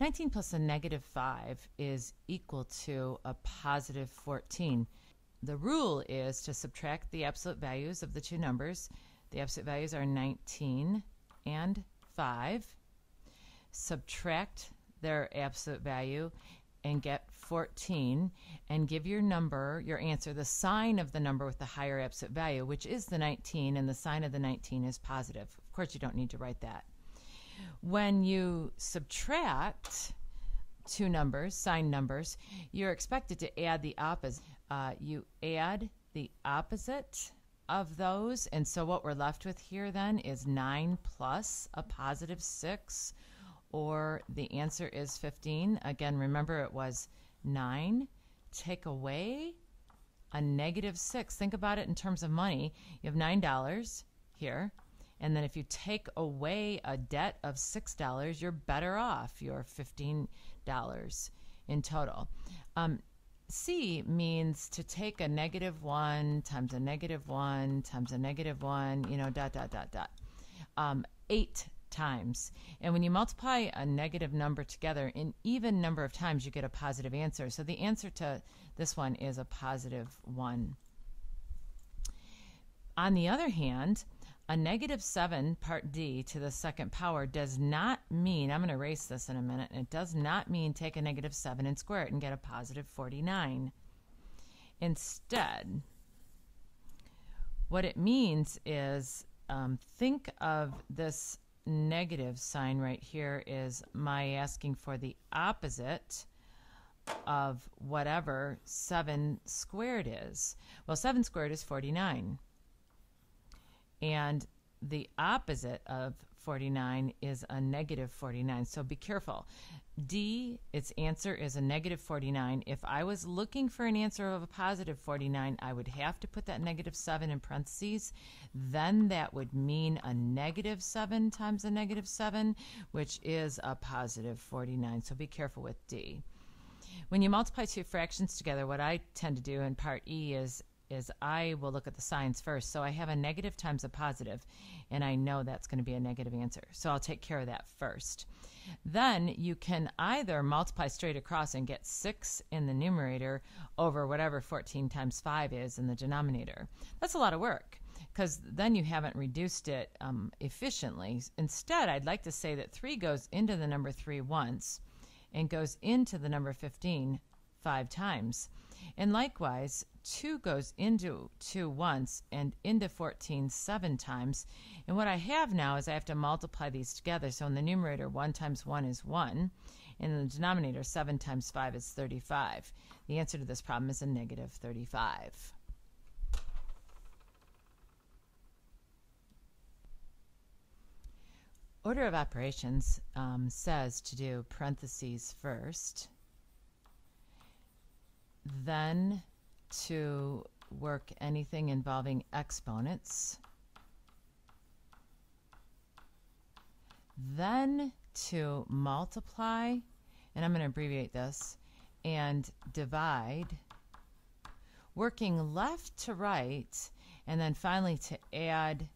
19 plus a negative 5 is equal to a positive 14. The rule is to subtract the absolute values of the two numbers. The absolute values are 19 and 5. Subtract their absolute value and get 14 and give your number, your answer, the sign of the number with the higher absolute value, which is the 19, and the sign of the 19 is positive. Of course, you don't need to write that. When you subtract two numbers, signed numbers, you're expected to add the opposite. Uh, you add the opposite of those, and so what we're left with here then is 9 plus a positive 6, or the answer is 15. Again, remember it was 9. Take away a negative 6. Think about it in terms of money. You have $9 here. And then if you take away a debt of $6, you're better off. You're $15 in total. Um, C means to take a negative 1 times a negative 1 times a negative 1, you know, dot, dot, dot, dot. Um, 8 times. And when you multiply a negative number together in even number of times, you get a positive answer. So the answer to this one is a positive 1. On the other hand, a negative 7 part D to the second power does not mean, I'm going to erase this in a minute, it does not mean take a negative 7 and square it and get a positive 49. Instead, what it means is um, think of this negative sign right here is my asking for the opposite of whatever 7 squared is. Well, 7 squared is 49. And the opposite of 49 is a negative 49. So be careful. D, its answer is a negative 49. If I was looking for an answer of a positive 49, I would have to put that negative 7 in parentheses. Then that would mean a negative 7 times a negative 7, which is a positive 49. So be careful with D. When you multiply two fractions together, what I tend to do in part E is is I will look at the signs first. So I have a negative times a positive, and I know that's going to be a negative answer. So I'll take care of that first. Then you can either multiply straight across and get 6 in the numerator over whatever 14 times 5 is in the denominator. That's a lot of work because then you haven't reduced it um, efficiently. Instead, I'd like to say that 3 goes into the number 3 once and goes into the number 15 five times. And likewise, 2 goes into 2 once and into 14 seven times. And what I have now is I have to multiply these together. So in the numerator, 1 times 1 is 1. And in the denominator, 7 times 5 is 35. The answer to this problem is a negative 35. Order of operations um, says to do parentheses first, then to work anything involving exponents. Then to multiply, and I'm going to abbreviate this, and divide, working left to right, and then finally to add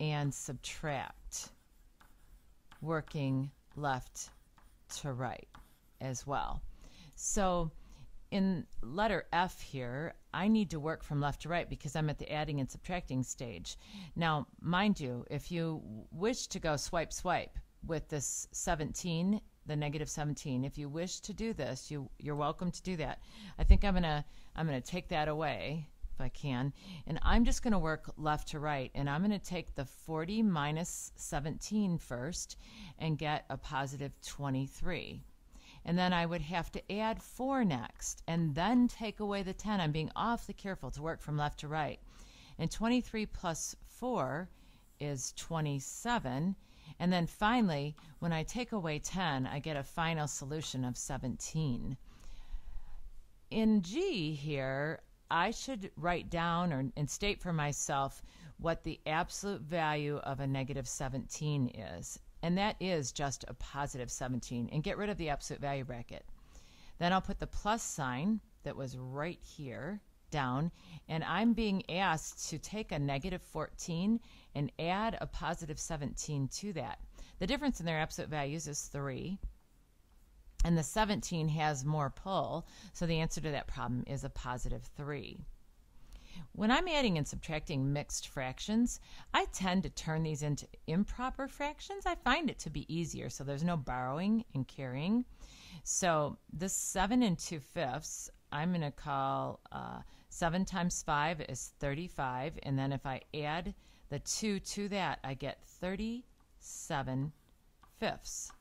and subtract, working left to right as well. So in letter F here, I need to work from left to right because I'm at the adding and subtracting stage. Now, mind you, if you wish to go swipe swipe with this 17, the negative 17, if you wish to do this, you you're welcome to do that. I think I'm going to I'm going to take that away if I can, and I'm just going to work left to right, and I'm going to take the 40 minus 17 first and get a positive 23 and then I would have to add 4 next, and then take away the 10. I'm being awfully careful to work from left to right. And 23 plus 4 is 27. And then finally, when I take away 10, I get a final solution of 17. In G here, I should write down or, and state for myself what the absolute value of a negative 17 is and that is just a positive 17, and get rid of the absolute value bracket. Then I'll put the plus sign that was right here down, and I'm being asked to take a negative 14 and add a positive 17 to that. The difference in their absolute values is 3. And the 17 has more pull, so the answer to that problem is a positive 3. When I'm adding and subtracting mixed fractions, I tend to turn these into improper fractions. I find it to be easier, so there's no borrowing and carrying. So this 7 and 2 fifths, I'm going to call uh, 7 times 5 is 35, and then if I add the 2 to that, I get 37 fifths.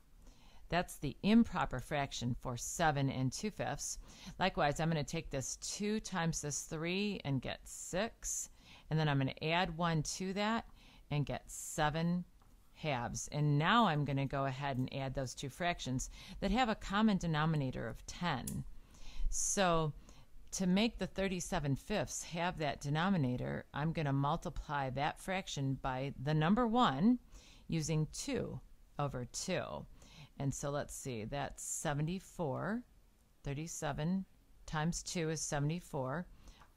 That's the improper fraction for 7 and 2 fifths. Likewise, I'm going to take this 2 times this 3 and get 6. And then I'm going to add 1 to that and get 7 halves. And now I'm going to go ahead and add those two fractions that have a common denominator of 10. So to make the 37 fifths have that denominator, I'm going to multiply that fraction by the number 1 using 2 over 2. And so let's see, that's 74. 37 times 2 is 74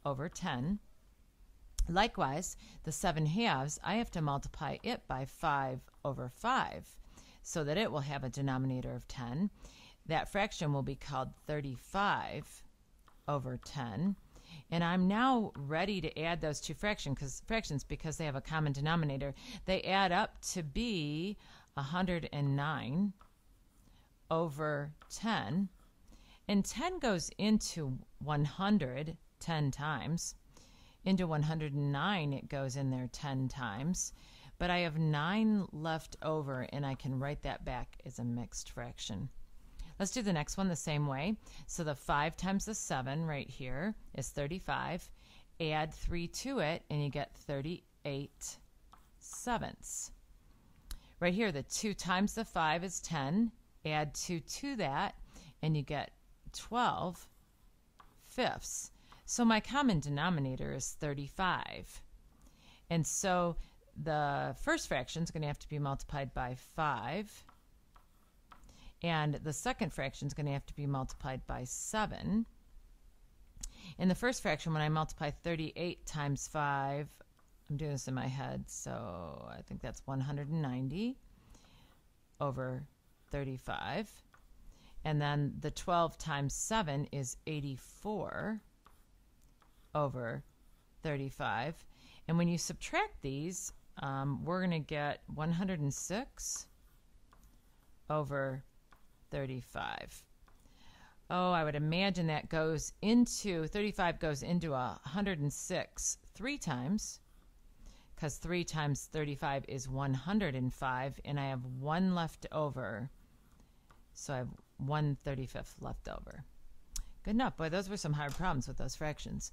over 10. Likewise, the 7 halves, I have to multiply it by 5 over 5 so that it will have a denominator of 10. That fraction will be called 35 over 10. And I'm now ready to add those two fractions because fractions because they have a common denominator. They add up to be 109 over 10. And 10 goes into 100 10 times. Into 109, it goes in there 10 times. But I have 9 left over, and I can write that back as a mixed fraction. Let's do the next one the same way. So the 5 times the 7 right here is 35. Add 3 to it, and you get 38 sevenths. Right here, the 2 times the 5 is 10 add 2 to that, and you get 12 fifths. So my common denominator is 35. And so the first fraction is going to have to be multiplied by 5. And the second fraction is going to have to be multiplied by 7. In the first fraction, when I multiply 38 times 5, I'm doing this in my head, so I think that's 190 over 35. And then the 12 times 7 is 84 over 35. And when you subtract these, um, we're going to get 106 over 35. Oh, I would imagine that goes into 35 goes into 106 three times because 3 times 35 is 105 and I have one left over so I have 1 35th left over. Good enough. Boy, those were some hard problems with those fractions.